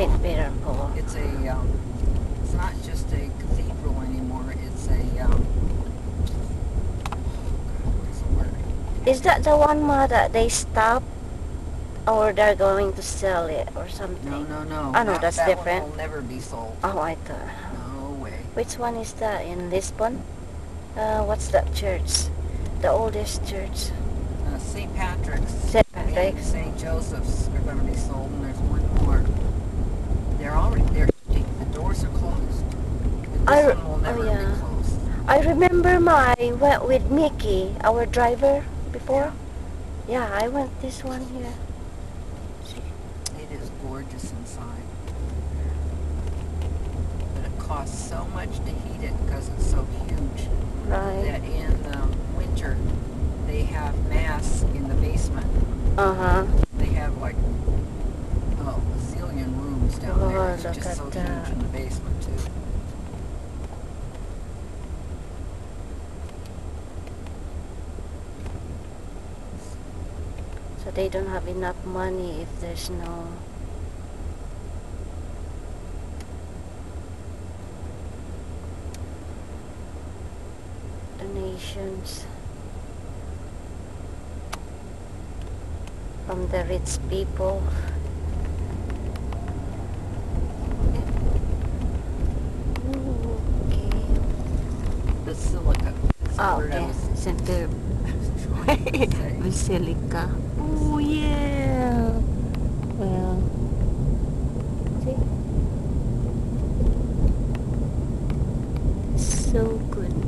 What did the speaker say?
St. And Paul. It's a, um, it's not just a cathedral anymore. It's a, um, what's the word? Is that the one ma that they stop or they're going to sell it or something? No, no, no. Oh, no, That- that's that different. One will never be sold. Oh, I thought. No way. Which one is that in Lisbon? Uh, what's that church? The oldest church. Uh, St. Patrick's St. Patrick's. St. Joseph's are going to be sold, and there's one more. They're already, they're, the doors are closed. This I re- oh, yeah. I remember my went with Mickey, our driver before. Yeah, I went this one here. See? It is gorgeous inside. But it costs so much to heat it because it's so huge Right. that in the winter they have mass in the basement. Uh huh. They have like oh, a zillion rooms down Oh, there. It's just so that. huge in the basement too. So they don't have enough money if there's no. Donations from the rich people. Okay. Basilica. is the Ah, way. Basilica. Oh yeah. Well. See? So good.